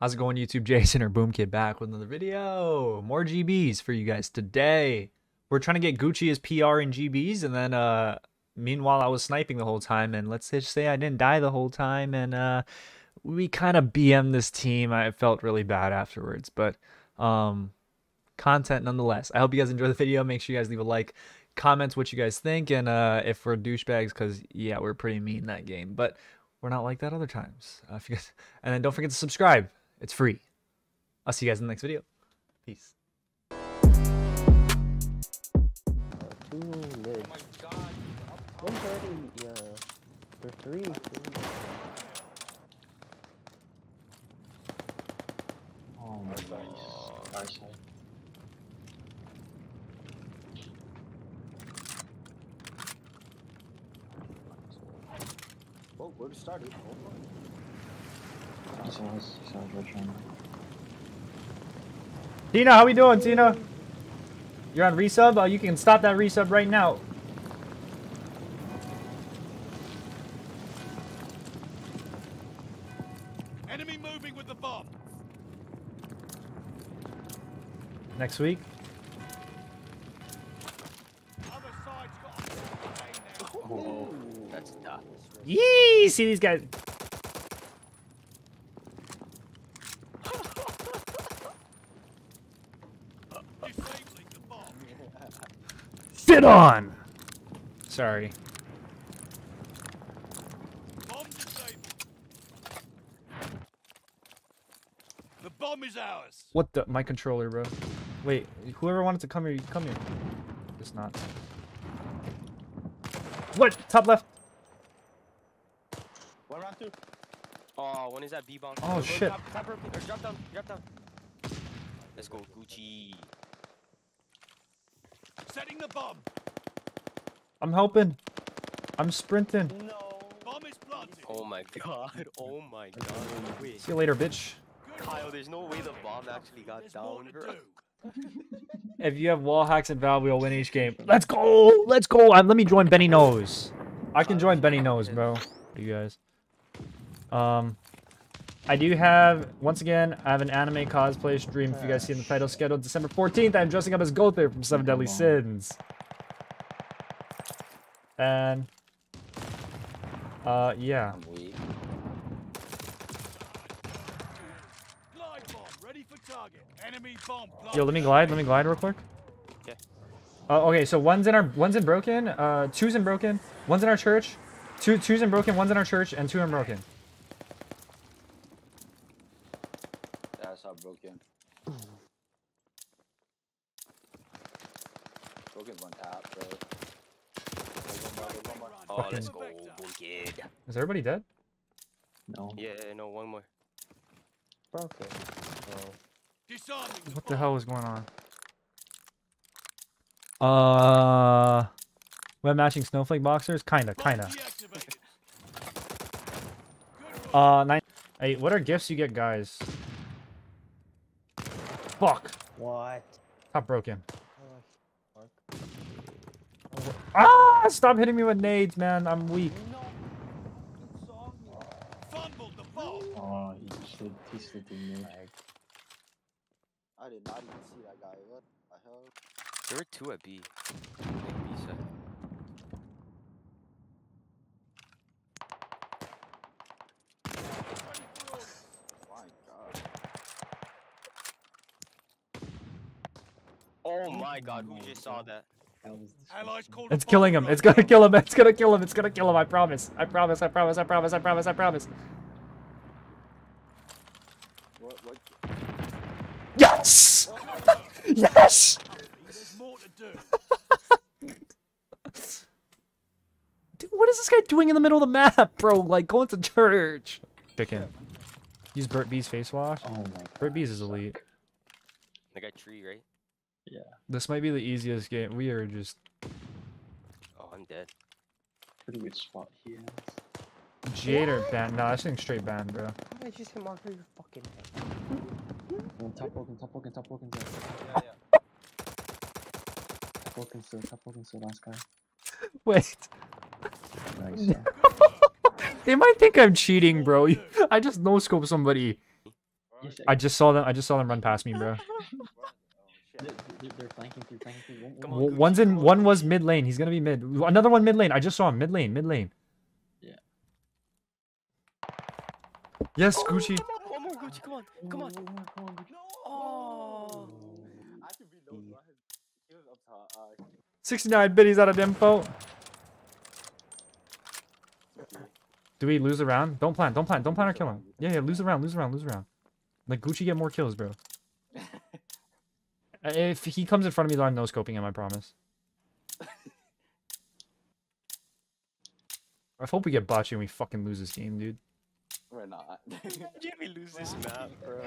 How's it going, YouTube? Jason or Boom Kid back with another video. More GBs for you guys today. We're trying to get Gucci as PR in GBs, and then uh, meanwhile I was sniping the whole time. And let's just say I didn't die the whole time, and uh, we kind of BM this team. I felt really bad afterwards, but um, content nonetheless. I hope you guys enjoy the video. Make sure you guys leave a like, comments what you guys think, and uh, if we're douchebags, because yeah, we're pretty mean that game, but we're not like that other times. Uh, if you guys, and then don't forget to subscribe. It's free. I'll see you guys in the next video. Peace. One thirty. Yeah. For three. Oh my. Oh, where to start it? Tina, how we doing, Tina? You're on resub? Oh, you can stop that resub right now. Enemy moving with the bomb. Next week. Other side's got a bomb now. Oh, That's tough. Yee! See these guys. Disabling the bomb. Sit on! Sorry. Bomb. The bomb is ours. What the? My controller, bro. Wait, whoever wanted to come here, you come here. Just not. What? Top left. One round two. Oh, when is that B bomb? Oh, shit. Top, top, or drop down, drop down. Let's go, Gucci. Setting the bomb. I'm helping. I'm sprinting. No. Bomb is planted. Oh my god, oh my god. Wait, See you later, bitch. Kyle, there's no way the bomb actually got There's down, bro. If you have wall hacks and Valve, we'll win each game. Let's go! Let's go! Um, let me join Benny Nose. I can join Benny Nose, bro. You guys. Um, I do have, once again, I have an anime cosplay stream. If you guys see in the title scheduled December 14th, I'm dressing up as Gowther from Seven Deadly Sins. And, uh, yeah. I'm weak. Glide bomb ready for target. Enemy bomb. Yo, let me glide. Let me glide real quick. Okay. Uh, okay, so one's in our one's in broken. Uh, two's in broken. One's in our church. Two two's in broken. One's in our church, and two in broken. that's how broken. Broken one tap, bro. Oh, let's go, boom kid. Is everybody dead? No. Yeah, yeah, no, one more. Broken. Oh. What the hell is going on? Uh, web matching snowflake boxers, kinda, kinda. deactivated. Good work. Uh, nine. Hey, what are gifts you get, guys? Fuck. What? Top broken. Oh, fuck. Ah! Stop hitting me with nades, man. I'm weak. No. Fumbled the bomb. Oh, he slid, he slid through me. I did not even see that guy. What the hell? There were two at B. B side. My god. Oh my god, who just saw that? That was Allies disgusting. called a It's killing him. It's gonna kill him. It's gonna kill him. It's gonna kill him. I promise. I promise. I promise. I promise. I promise. I promise. What? What? Yes! yes! There's more to do. Dude, what is this guy doing in the middle of the map, bro? Like going to church. Pick him. Use Burt B's face wash. Oh my god. Burt B's is elite. I got tree, right? This might be the easiest game. We are just Oh, I'm dead. Pretty good spot here. Jader ban. No, this thing's straight ban, bro. I just hit mark through your fucking head? Oh, top broken, top broken, top broken, top Yeah, yeah. broken still, top broken still, last guy. Wait. Nice. They might think I'm cheating, bro. I just no scope somebody. I just saw them. I just saw them run past me, bro. Run. Oh They're, they're, they're flanking through, flanking through. One, Come on, One's in. come on, One was mid lane. He's gonna be mid. Another one mid lane. I just saw him mid lane. Mid lane. Yeah. Yes, Gucci. One more, Gucci, come on, come on. Come on, Gucci. Oh. I can be no. He was up to uh, 69 biddies out of info. Do we lose a round? Don't plan. Don't plan. Don't plan or kill him. Yeah, yeah. Lose a round. Lose a round. Lose a round. Like Gucci get more kills, bro. If he comes in front of me, though, I'm no scoping him. I promise. I hope we get botchy and we fucking lose this game, dude. We're not. Imagine we lose this map, bro.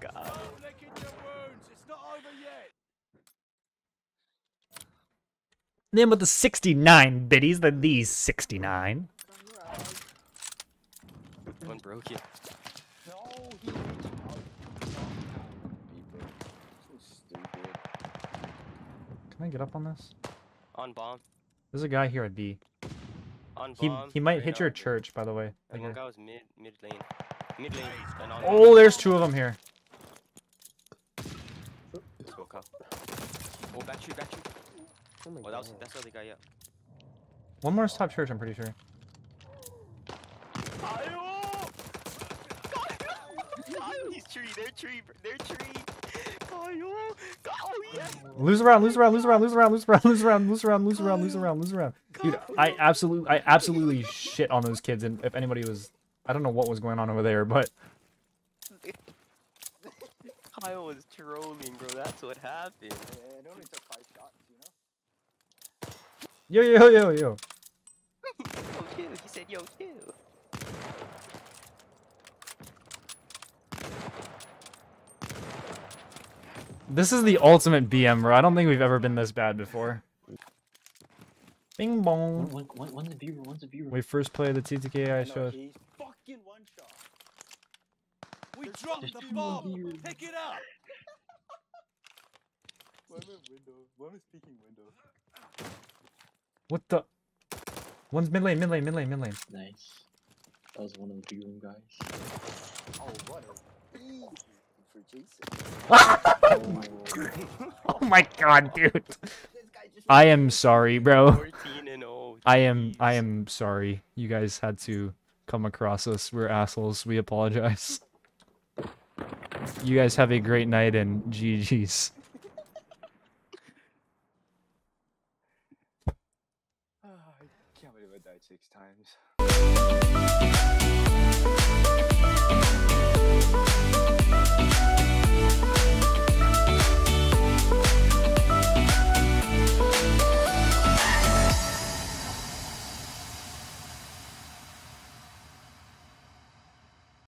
God. Stop licking your wounds. It's not over yet. Then with the 69 biddies, then these 69. One broke it. no, he reached out. People. So stupid. Can I get up on this? On bomb. There's a guy here at B. On He bomb. he he might right hit now. your church, by the way. And Like one guy was mid mid lane. Mid lane. And on Oh, there's two of them here. Let's go, Kyle. Oh, back tree, back tree. Oh Oh, that was that's the other guy. Yeah. One more is top church, I'm pretty sure. He's tree. They're tree. They're tree. Lose around, lose around, lose around, lose around, lose around, lose around, lose around, lose around, lose around, lose around. Dude, I absolutely, I absolutely shit on those kids. And if anybody was, I don't know what was going on over there, but Kyle was trolling, bro. That's what happened. Yeah, it only took five shots, you know? yo, yo, yo, yo. Yo, chill. He said, yo, chill. This is the ultimate BM, bro. I don't think we've ever been this bad before. Bing One, bong. one, one, one's a viewer, one's a viewer. We first play the TTK I know, showed. He's fucking one shot. We There's dropped there's the two bomb. Pick it up. One with window. One with speaking window. What the? One's mid lane, mid lane, mid lane, mid lane. Nice. That was one of the viewing guys. Oh, what a easy for Jason. Oh my god, dude. This guy just I am sorry, bro. and oh, I am I am sorry. You guys had to come across us. We're assholes. We apologize. You guys have a great night and GG's. Ah, I can't believe I died six times.